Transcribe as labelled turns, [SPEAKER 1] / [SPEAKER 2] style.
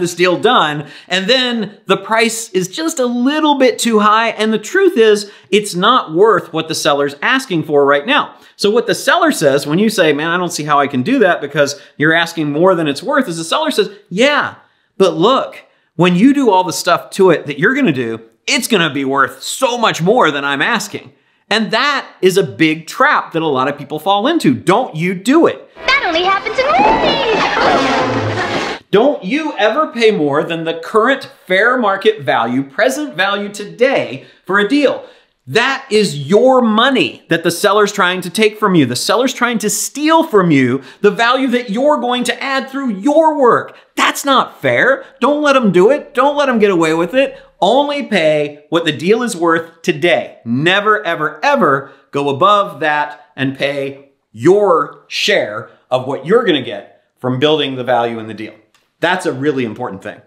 [SPEAKER 1] this deal done and then the price is just a little bit too high and the truth is it's not worth what the seller's asking for right now. So what the seller says when you say, man, I don't see how I can do that because you're asking more than it's worth is the seller says, yeah, but look, when you do all the stuff to it that you're to do, it's to be worth so much more than I'm asking. And that is a big trap that a lot of people fall into. Don't you do it.
[SPEAKER 2] That only happens in.
[SPEAKER 1] Don't you ever pay more than the current fair market value, present value today for a deal. That is your money that the seller's trying to take from you. The seller's trying to steal from you the value that you're going to add through your work. That's not fair. Don't let them do it. Don't let them get away with it. Only pay what the deal is worth today. Never, ever, ever go above that and pay your share of what you're going to get from building the value in the deal. That's a really important thing.